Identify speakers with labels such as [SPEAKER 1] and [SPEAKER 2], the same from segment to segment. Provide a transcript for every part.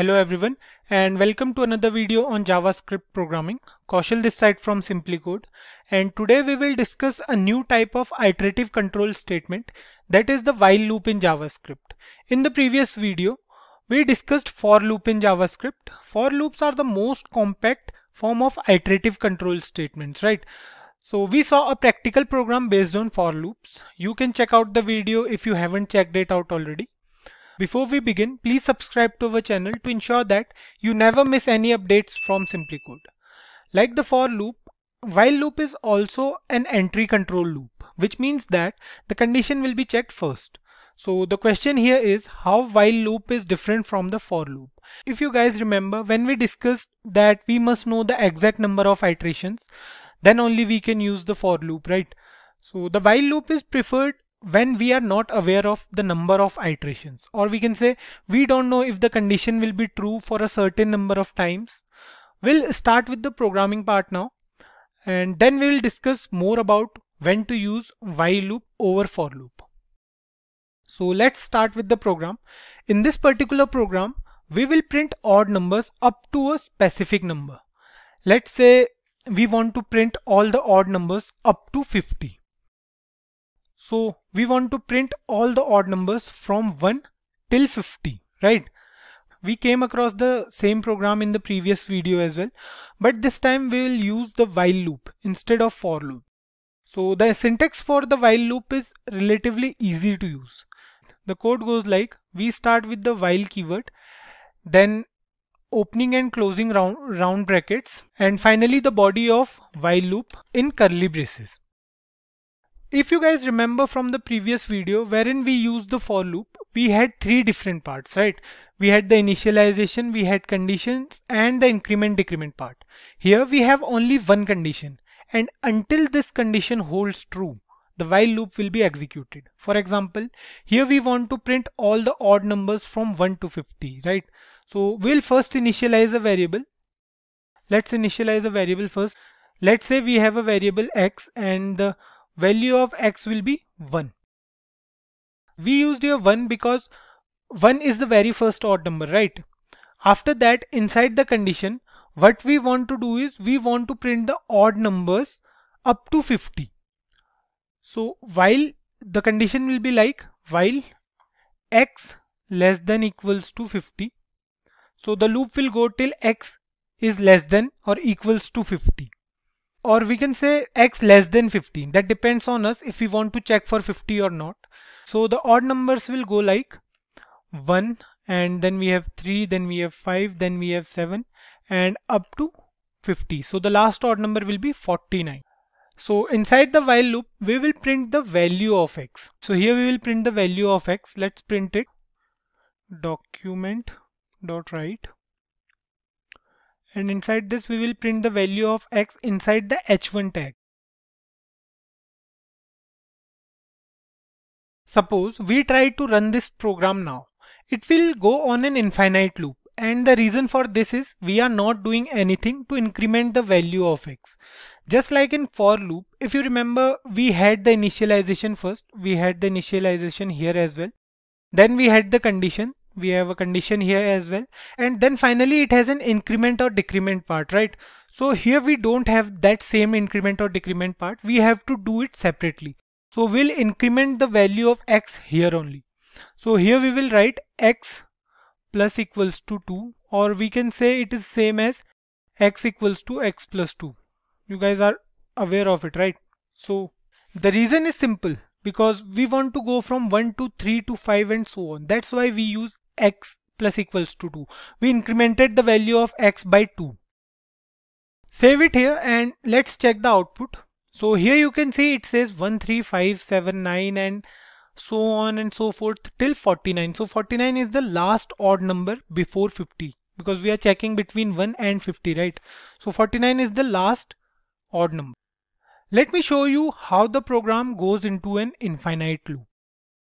[SPEAKER 1] Hello everyone and welcome to another video on JavaScript programming. Kaushal this side from SimpliCode and today we will discuss a new type of iterative control statement that is the while loop in JavaScript. In the previous video we discussed for loop in JavaScript. For loops are the most compact form of iterative control statements right. So we saw a practical program based on for loops. You can check out the video if you haven't checked it out already. Before we begin, please subscribe to our channel to ensure that you never miss any updates from SimpliCode. Like the for loop, while loop is also an entry control loop, which means that the condition will be checked first. So the question here is how while loop is different from the for loop. If you guys remember when we discussed that we must know the exact number of iterations, then only we can use the for loop, right? So the while loop is preferred when we are not aware of the number of iterations or we can say we don't know if the condition will be true for a certain number of times. We'll start with the programming part now and then we will discuss more about when to use while loop over for loop. So let's start with the program. In this particular program, we will print odd numbers up to a specific number. Let's say we want to print all the odd numbers up to 50. So we want to print all the odd numbers from 1 till 50, right? We came across the same program in the previous video as well, but this time we will use the while loop instead of for loop. So the syntax for the while loop is relatively easy to use. The code goes like we start with the while keyword, then opening and closing round, round brackets, and finally the body of while loop in curly braces. If you guys remember from the previous video wherein we used the for loop, we had three different parts, right? We had the initialization, we had conditions and the increment decrement part. Here we have only one condition and until this condition holds true, the while loop will be executed. For example, here we want to print all the odd numbers from 1 to 50, right? So we'll first initialize a variable. Let's initialize a variable first. Let's say we have a variable x and the value of x will be 1. We used here 1 because 1 is the very first odd number, right? After that, inside the condition, what we want to do is we want to print the odd numbers up to 50. So while the condition will be like while x less than equals to 50. So the loop will go till x is less than or equals to 50 or we can say x less than 15 that depends on us if we want to check for 50 or not. So the odd numbers will go like 1 and then we have 3 then we have 5 then we have 7 and up to 50 so the last odd number will be 49 so inside the while loop we will print the value of x. So here we will print the value of x. Let's print it. Document dot write and inside this we will print the value of x inside the h1 tag. Suppose we try to run this program now. It will go on an infinite loop and the reason for this is we are not doing anything to increment the value of x. Just like in for loop, if you remember we had the initialization first, we had the initialization here as well. Then we had the condition we have a condition here as well. And then finally it has an increment or decrement part right? So here we don't have that same increment or decrement part. We have to do it separately. So we'll increment the value of x here only. So here we will write x plus equals to 2 or we can say it is same as x equals to x plus 2 you guys are aware of it right? So the reason is simple because we want to go from 1 to 3 to 5 and so on. That's why we use x plus equals to 2. We incremented the value of x by 2. Save it here and let's check the output. So here you can see it says 13579 and so on and so forth till 49. So 49 is the last odd number before 50 because we are checking between 1 and 50 right. So 49 is the last odd number. Let me show you how the program goes into an infinite loop.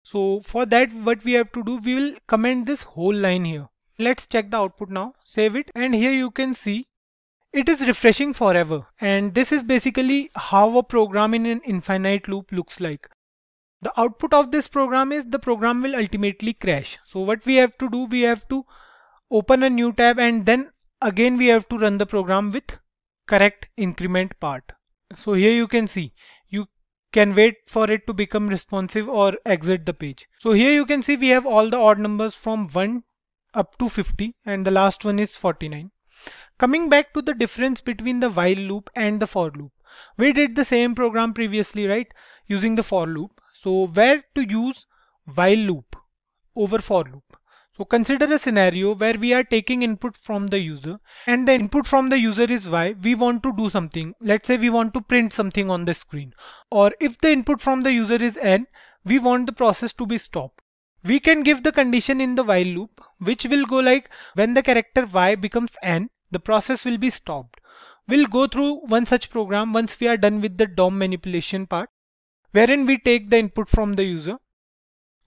[SPEAKER 1] So for that what we have to do we will comment this whole line here. Let's check the output now save it and here you can see it is refreshing forever and this is basically how a program in an infinite loop looks like. The output of this program is the program will ultimately crash. So what we have to do we have to open a new tab and then again we have to run the program with correct increment part. So here you can see can wait for it to become responsive or exit the page. So here you can see we have all the odd numbers from 1 up to 50 and the last one is 49. Coming back to the difference between the while loop and the for loop. We did the same program previously, right? Using the for loop. So where to use while loop over for loop? So consider a scenario where we are taking input from the user and the input from the user is y. We want to do something. Let's say we want to print something on the screen. Or if the input from the user is n, we want the process to be stopped. We can give the condition in the while loop which will go like when the character y becomes n, the process will be stopped. We'll go through one such program once we are done with the DOM manipulation part wherein we take the input from the user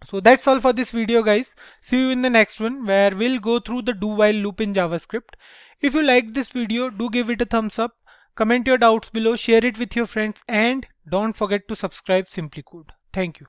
[SPEAKER 1] so that's all for this video guys. See you in the next one where we'll go through the do while loop in JavaScript. If you liked this video, do give it a thumbs up, comment your doubts below, share it with your friends and don't forget to subscribe SimpliCode. Thank you.